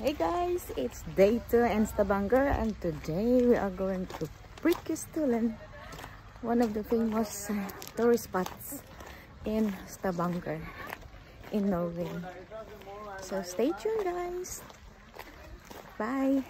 Hey guys, it's day 2 in Stavanger and today we are going to Prikkestulen, one of the famous uh, tourist spots in Stavanger in Norway. So stay tuned guys. Bye.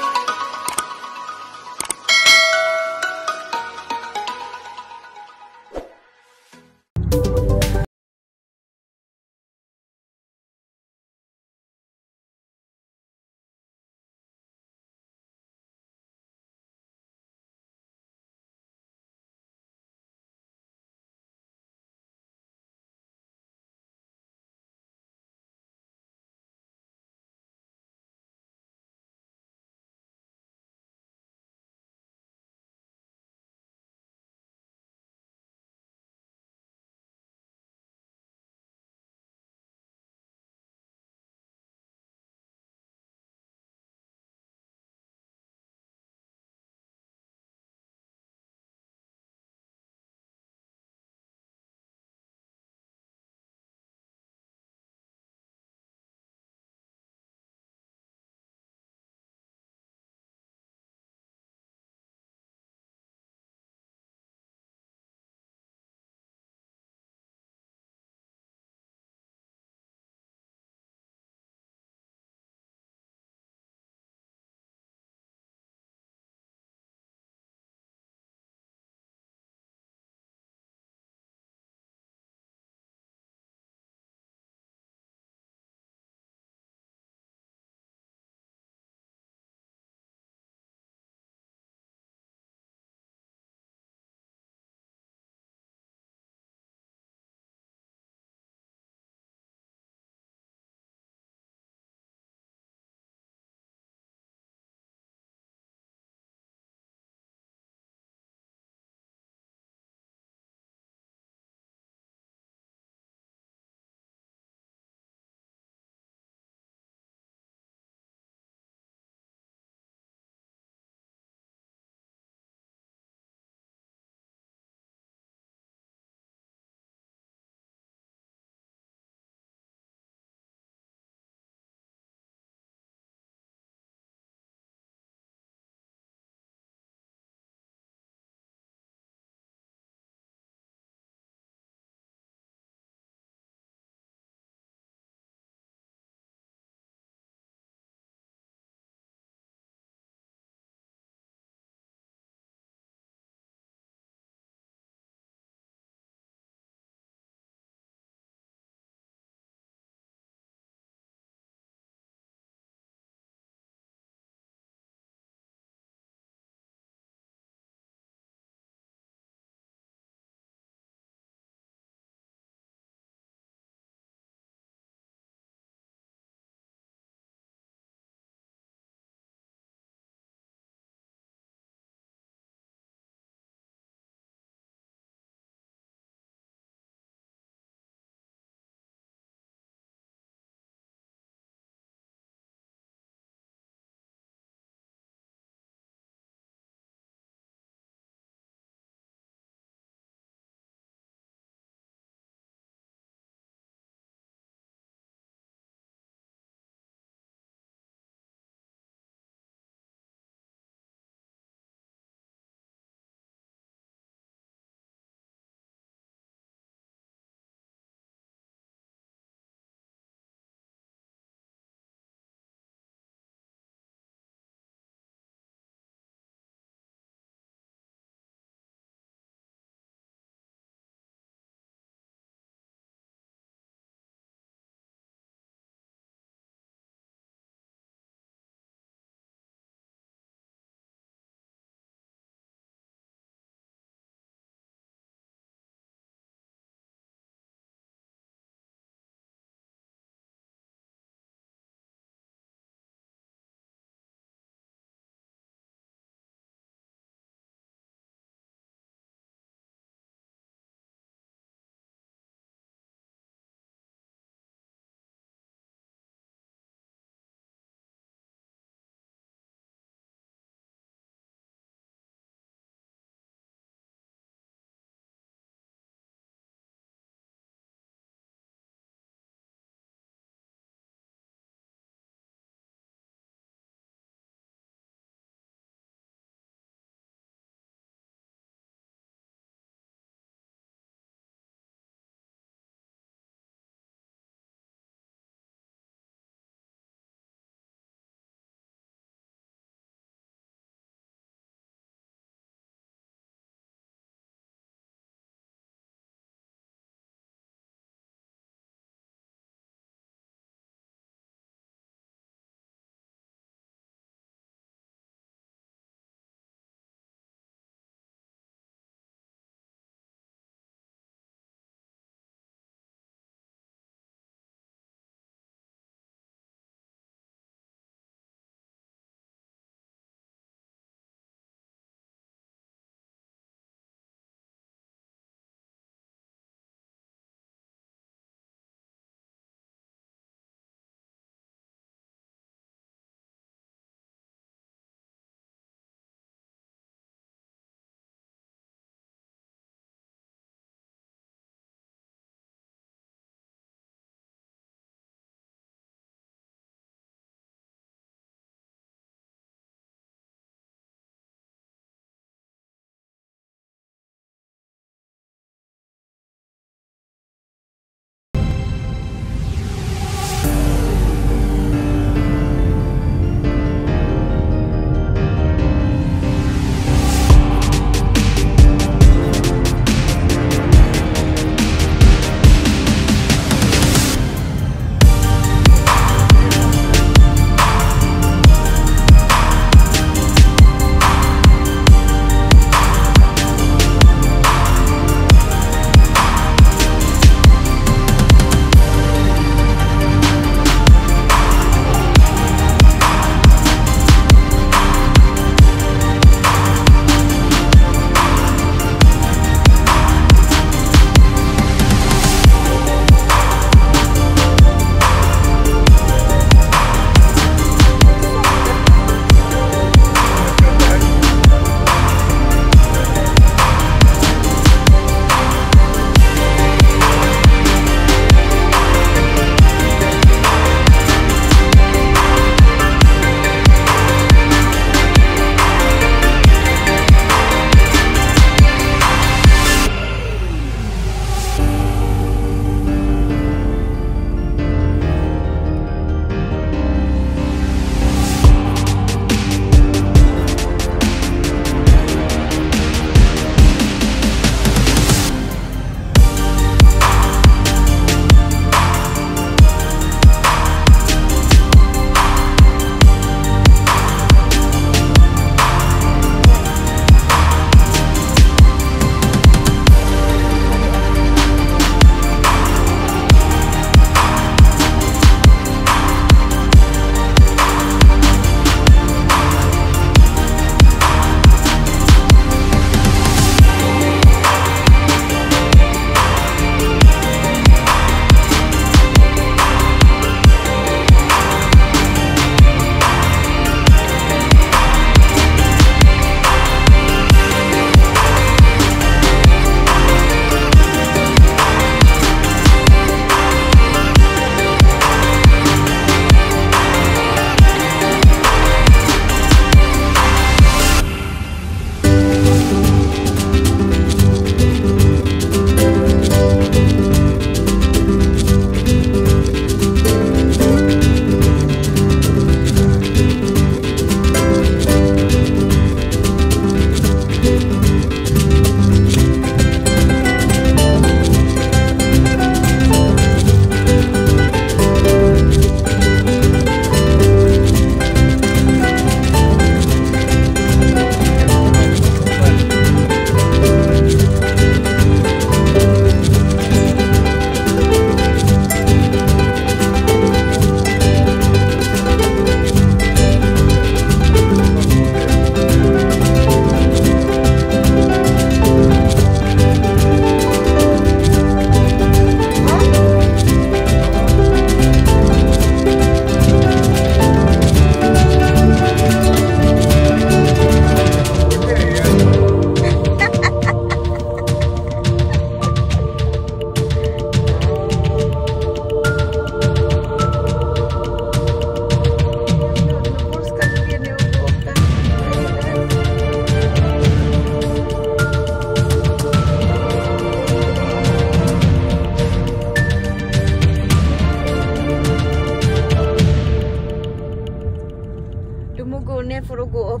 부르고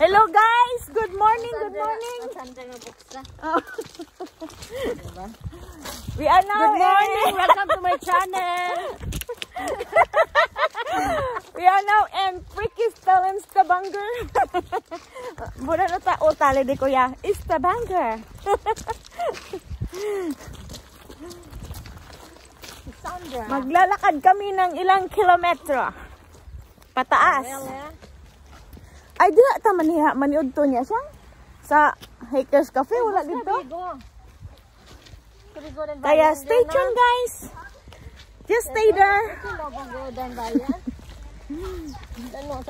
Hello guys! Good morning, good morning! Oh. We are now Good morning! in, Welcome to my channel! we are now in Prikistal and Stavanger. Muna na ta, o tali di kuya. Sandra. Maglalakad kami ng ilang kilometro. Pataas. Ay, di na ta maniha, maniud to niya siya. Sa Hikers Cafe, wala dito. Kaya stay tuned guys. Just stay there. Dan bayan. Dan mo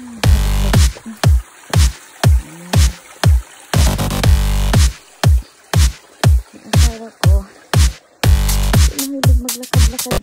Ang asawa ko. Mahilig maglakad-lakad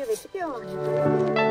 저녁에 10여